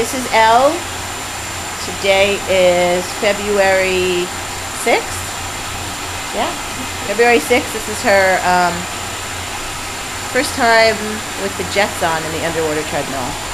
This is Elle. Today is February 6th. Yeah, February 6th. This is her um, first time with the jets on in the underwater treadmill.